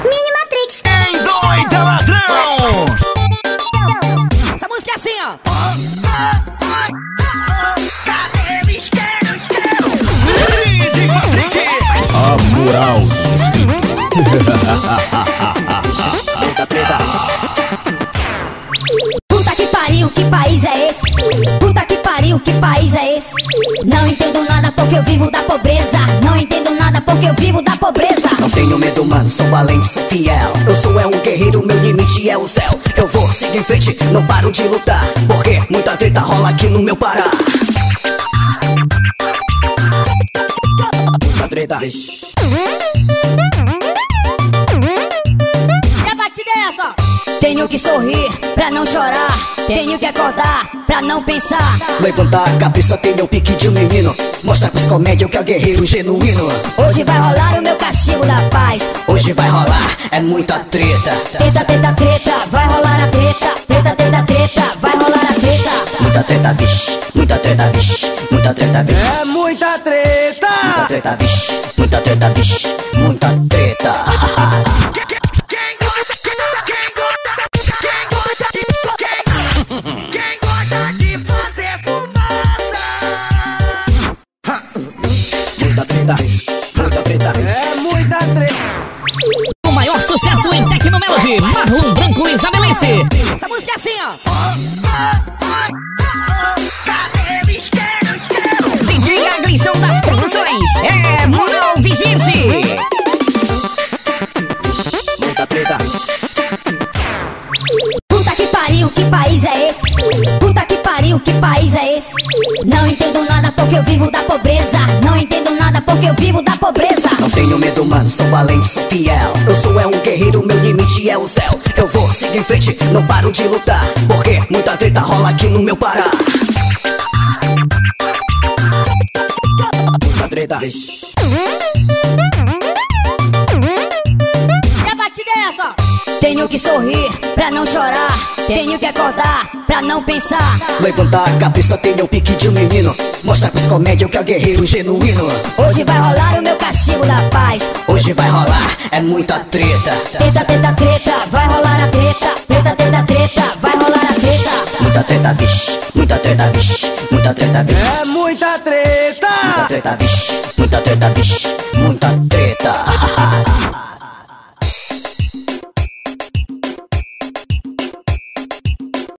Minimatrix. Em doida ladrão! Essa música é assim, ó. DJ Patrick! A moral do. Puta que pariu, que país é esse? Puta que pariu, que país é esse? Não entendo nada porque eu vivo da pobreza. Vivo da pobreza. Não tenho medo, mano, sou valente, sou fiel. Eu sou é um guerreiro, meu limite é o céu. Eu vou seguir em frente, não paro de lutar. Porque muita treta rola aqui no meu Pará. Muita treta. Tenho que sorrir pra não chorar. Tenho que acordar pra não pensar. Levantar a cabeça, tem o pique de um menino. Mostra pros comédia que é guerreiro genuíno. Hoje vai rolar o meu castigo da paz. Hoje vai rolar, é muita treta. Treta, treta, treta, vai rolar a treta. Treta, treta, treta, vai rolar a treta. Muita treta, bicho. Muita treta, bicho. Muita treta, bicho. É muita Muita treta. treta, bicho. Muita treta, bicho. Muita treta. Essa música é assim, ó. DJ Aglisson das Produções. É Moral Vigiense. Muita treta. Puta que pariu, que país é esse? Puta que pariu, que país é esse? Não entendo nada porque eu vivo da pobreza. Não entendo vivo da pobreza. Não tenho medo, mano, sou valente, sou fiel. Eu sou é um guerreiro, meu limite é o céu. Eu vou seguir em frente, não paro de lutar. Porque muita treta rola aqui no meu Pará. Muita treta. Tenho que sorrir pra não chorar. Tenho que acordar pra não pensar. Levantar a cabeça, tem o pique de um menino. Mostra pros comédia que é guerreiro genuíno. Hoje vai rolar o meu castigo da paz. Hoje vai rolar, é muita treta. Treta, treta, treta, vai rolar a treta. Treta, treta, treta, vai rolar a treta. Muita treta, bicho. Muita treta, bicho. Muita treta, bicho. É muita Muita treta. treta, bicho. Muita treta, bicho.